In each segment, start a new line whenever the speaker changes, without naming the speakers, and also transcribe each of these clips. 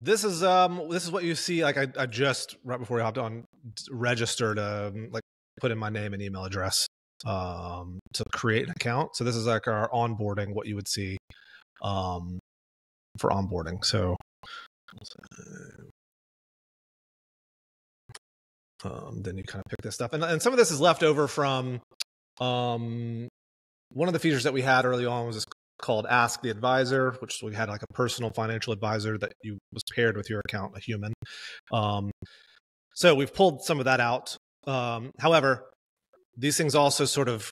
this is um this is what you see. Like I, I just right before we hopped on registered um like put in my name and email address um to create an account. So this is like our onboarding, what you would see um for onboarding. So um, then you kind of pick this stuff, and and some of this is left over from um one of the features that we had early on was this called Ask the Advisor, which we had like a personal financial advisor that you was paired with your account, a human. Um, so we've pulled some of that out. Um, however, these things also sort of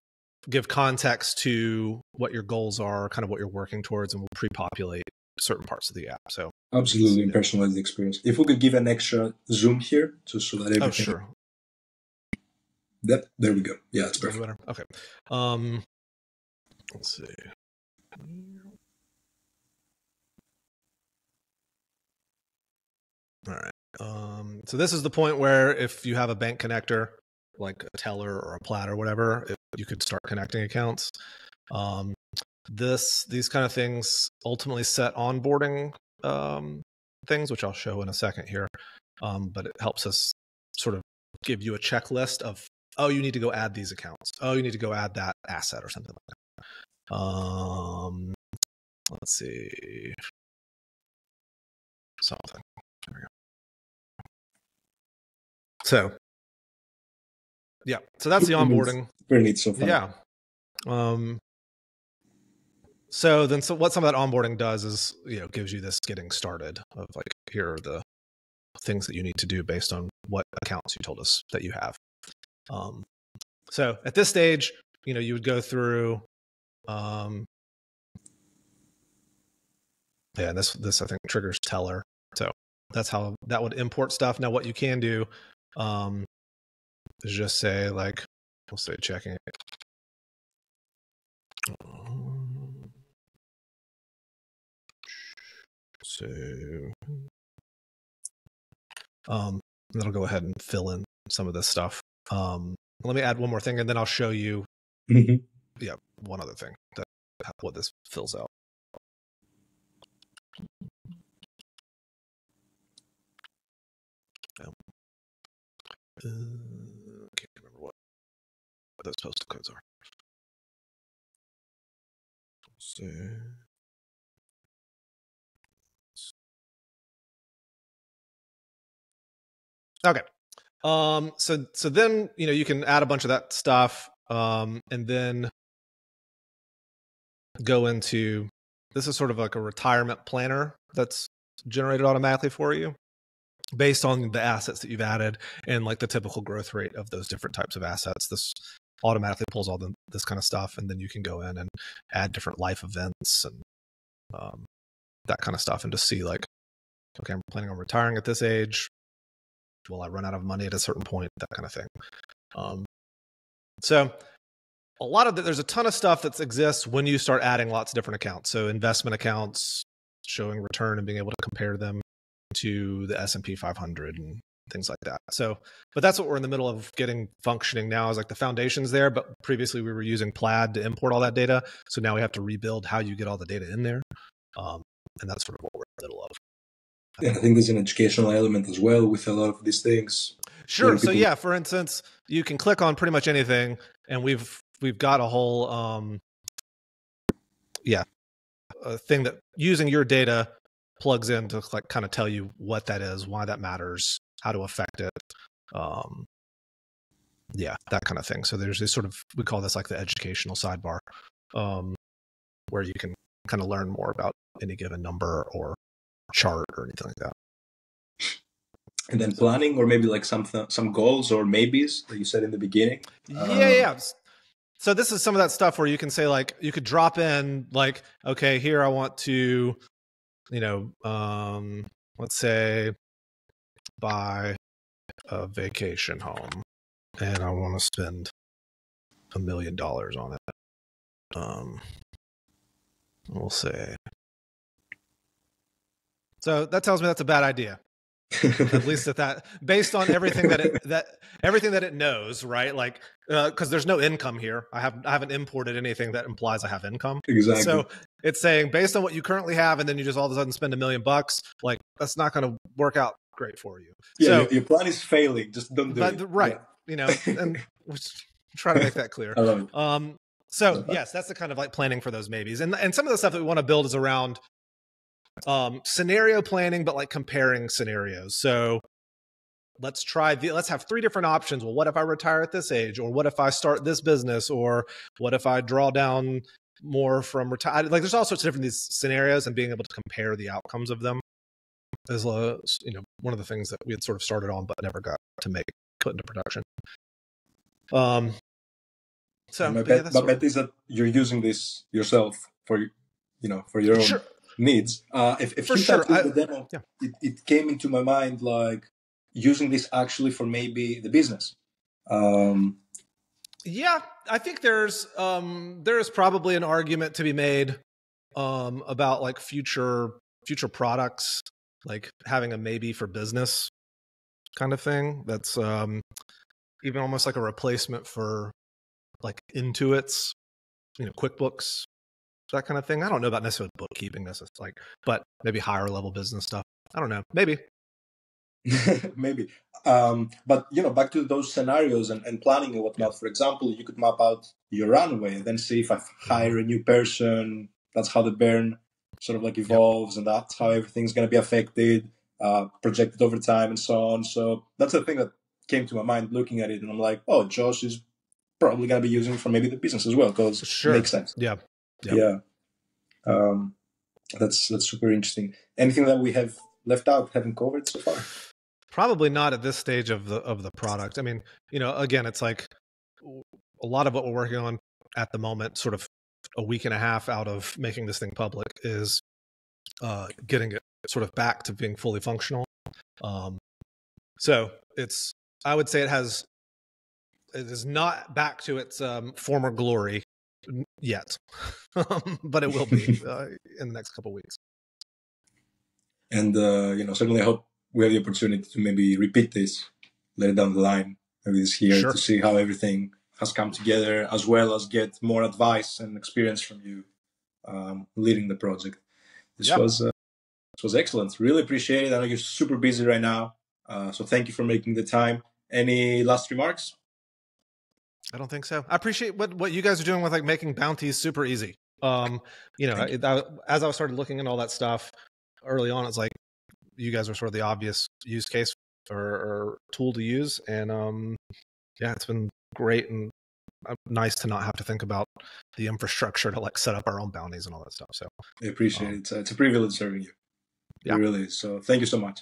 give context to what your goals are, kind of what you're working towards, and will pre-populate certain parts of the app. So
absolutely yeah. personalized experience. If we could give an extra zoom here, just so that everything. Oh
sure.
Yep, there we go. Yeah, it's perfect.
Okay. Um, let's see. All right. Um, so this is the point where if you have a bank connector, like a teller or a Plaid or whatever, it, you could start connecting accounts. Um, this these kind of things ultimately set onboarding um, things, which I'll show in a second here. Um, but it helps us sort of give you a checklist of oh, you need to go add these accounts. Oh, you need to go add that asset or something like that. Um, let's see something. There we go. So, yeah, so that's the onboarding.
Very neat so far.
Yeah. Um, so then, so what some of that onboarding does is, you know, gives you this getting started of like, here are the things that you need to do based on what accounts you told us that you have. Um, so at this stage, you know, you would go through, um, yeah, this, this I think triggers teller. So that's how that would import stuff. Now, what you can do um, is just say like we'll say checking it. So um, that'll go ahead and fill in some of this stuff. Um, let me add one more thing, and then I'll show you. Mm-hmm. Yeah, one other thing that what this fills out. Uh, I can't remember what, what those postal codes are. So. Okay. Um, so so then you know you can add a bunch of that stuff, um, and then go into this is sort of like a retirement planner that's generated automatically for you based on the assets that you've added and like the typical growth rate of those different types of assets. This automatically pulls all the, this kind of stuff, and then you can go in and add different life events and um, that kind of stuff, and just see like, okay, I'm planning on retiring at this age. Will I run out of money at a certain point? That kind of thing. Um, so a lot of the, there's a ton of stuff that exists when you start adding lots of different accounts. So investment accounts showing return and being able to compare them to the S&P 500 and things like that. So, but that's what we're in the middle of getting functioning now is like the foundations there, but previously we were using Plaid to import all that data. So now we have to rebuild how you get all the data in there. Um, and that's sort of what we're in the middle of.
Yeah, I think there's an educational element as well with a lot of these things.
Sure. So yeah, for instance, you can click on pretty much anything and we've we've got a whole um yeah, a thing that using your data plugs in to like kind of tell you what that is, why that matters, how to affect it. Um, yeah, that kind of thing. So there's this sort of we call this like the educational sidebar, um, where you can kind of learn more about any given number or chart or anything like that.
And then planning, or maybe like some some goals or maybes that you said in the beginning.
Yeah, um, yeah. So this is some of that stuff where you can say like you could drop in like, okay, here I want to you know, um, let's say buy a vacation home and I want to spend a million dollars on it. Um, we'll say. So that tells me that's a bad idea. At least at that based on everything that it that everything that it knows right? Like because uh, there's no income here. I have i haven't imported anything that implies i have income.
Exactly.
so it's saying based on what you currently have and then you just all of a sudden spend a million bucks like that's not going to work out great for you.
Yeah
so,
your, your plan is failing. Just don't do
but,
it.
right
yeah.
you know and try to make that clear.
I love it.
um so yes that's the kind of like planning for those maybes. And and some of the stuff that we want to build is around um, scenario planning, but like comparing scenarios. So let's try the let's have three different options. Well, what if I retire at this age? Or what if I start this business? Or what if I draw down more from retire? Like there's all sorts of different these scenarios and being able to compare the outcomes of them is uh, you know one of the things that we had sort of started on but never got to make put into production. Um so
my bet,
yeah,
my bet is that you're using this yourself for you know for your own
sure.
Needs. Uh, if if
For
you
sure. I-
the demo,
yeah.
it, it came into my mind like using this actually for maybe the business. Um,
Yeah, I think there's um there's probably an argument to be made um about like future future products like having a maybe for business kind of thing that's um even almost like a replacement for like Intuit's you know QuickBooks that kind of thing. I don't know about necessarily bookkeeping necessarily like but maybe higher level business stuff. I don't know. Maybe.
maybe. Um, but you know, back to those scenarios and, and planning and whatnot. For example, you could map out your runway and then see if I hire a new person. That's how the burn sort of like evolves, and that's how everything's going to be affected, uh, projected over time, and so on. So that's the thing that came to my mind looking at it, and I'm like, oh, Josh is probably going to be using it for maybe the business as well because
Sure.
it makes sense.
Yeah. Yep.
Yeah. Um, that's that's super interesting. Anything that we have left out, haven't covered so far?
Probably not at this stage of the of the product. I mean, you know, again, it's like a lot of what we're working on at the moment, sort of a week and a half out of making this thing public, is uh, getting it sort of back to being fully functional. Um, so it's, I would say, it has, it is not back to its um, former glory yet, but it will be uh, in the next couple of weeks.
And uh, you know, certainly I hope we have the opportunity to maybe repeat this later down the line, maybe this year,
Sure.
to see how everything has come together, as well as get more advice and experience from you um, leading the project. This
Yep.
was uh, this was excellent. Really appreciate it. I know you're super busy right now, uh, so thank you for making the time. Any last remarks?
I don't think so. I appreciate what what you guys are doing with like making bounties super easy. Um, you know, it- I- as I started looking at all that stuff early on, it's like you guys were sort of the obvious use case or, or tool to use, and um, yeah, it's been great and uh, nice to not have to think about the infrastructure to like set up our own bounties and all that stuff. So
I appreciate
Um,
it. It's a, it's a privilege serving you.
Yeah.
It really is. So thank you so much.